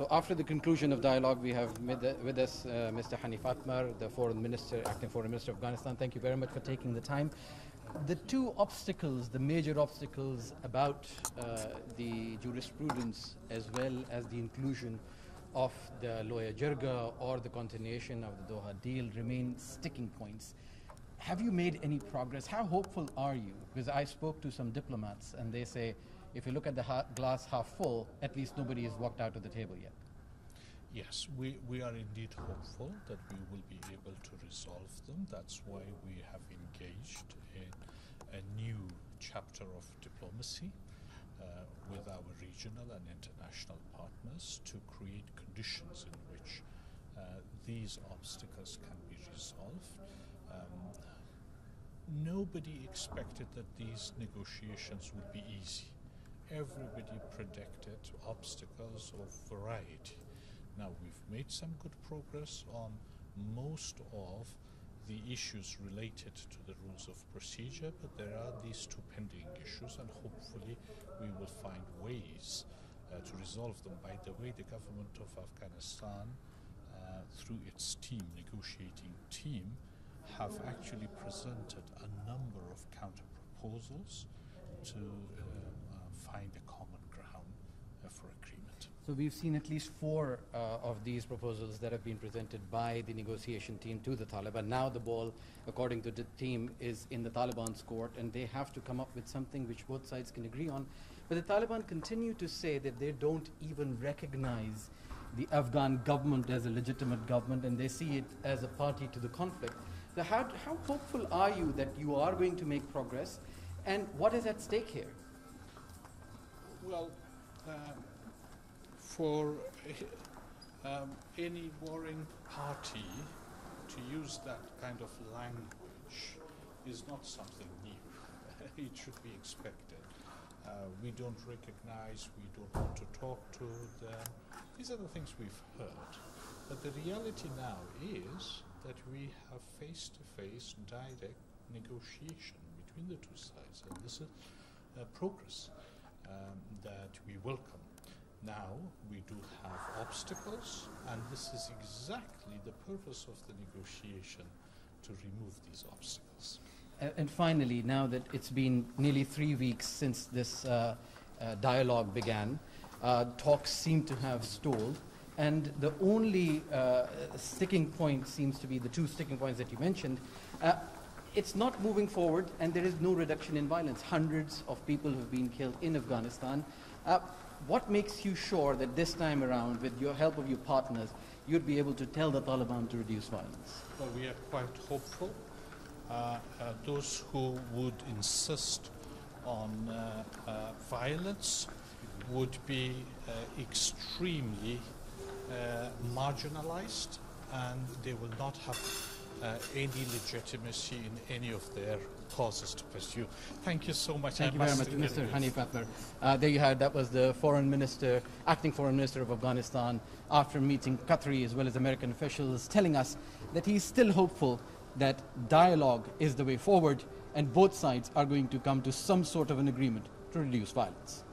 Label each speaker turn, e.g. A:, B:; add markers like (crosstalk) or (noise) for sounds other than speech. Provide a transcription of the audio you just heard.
A: So after the conclusion of dialogue, we have with, us uh, Mr. Haneef Atmar, the Foreign Minister, Acting Foreign Minister of Afghanistan. Thank you very much for taking the time. The two obstacles, the major obstacles about uh, the jurisprudence as well as the inclusion of the Loya Jirga or the continuation of the Doha deal remain sticking points. Have you made any progress? How hopeful are you? Because I spoke to some diplomats and they say if you look at the ha glass half full, at least nobody has walked out of the table yet.
B: Yes, we, we are indeed hopeful that we will be able to resolve them. That's why we have engaged in a new chapter of diplomacy uh, with our regional and international partners to create conditions in which uh, these obstacles can be resolved. Um, nobody expected that these negotiations would be easy everybody predicted obstacles of variety. Now we've made some good progress on most of the issues related to the rules of procedure, but there are these two pending issues, and hopefully we will find ways uh, to resolve them. By the way, the government of Afghanistan, uh, through its team, negotiating team, have actually presented a number of counter proposals to uh, find a common ground uh, for agreement.
A: So we've seen at least four uh, of these proposals that have been presented by the negotiation team to the Taliban. Now the ball, according to the team, is in the Taliban's court, and they have to come up with something which both sides can agree on. But the Taliban continue to say that they don't even recognize the Afghan government as a legitimate government, and they see it as a party to the conflict. So how, how hopeful are you that you are going to make progress, and what is at stake here?
B: Well, uh, for um, any warring party to use that kind of language is not something new. (laughs) it should be expected. Uh, we don't recognize, we don't want to talk to them. These are the things we've heard. But the reality now is that we have face to face direct negotiation between the two sides, and this is uh, progress um, that we welcome. Now we do have obstacles, and this is exactly the purpose of the negotiation to remove these obstacles.
A: Uh, and finally, now that it's been nearly three weeks since this uh, uh, dialogue began, uh, talks seem to have stalled, and the only uh, sticking point seems to be the two sticking points that you mentioned. It's not moving forward and there is no reduction in violence. Hundreds of people have been killed in Afghanistan. Uh, what makes you sure that this time around, with your help of your partners, you'd be able to tell the Taliban to reduce violence?
B: Well, we are quite hopeful. Uh, uh, those who would insist on uh, uh, violence would be uh, extremely marginalized and they will not have uh, any legitimacy in any of their causes to pursue. Thank you so much.
A: Thank I you very much, Mr. Haneef. Uh, there you had that was the foreign minister, acting foreign minister of Afghanistan, after meeting Qatari as well as American officials, telling us that he's still hopeful that dialogue is the way forward and both sides are going to come to some sort of an agreement to reduce violence.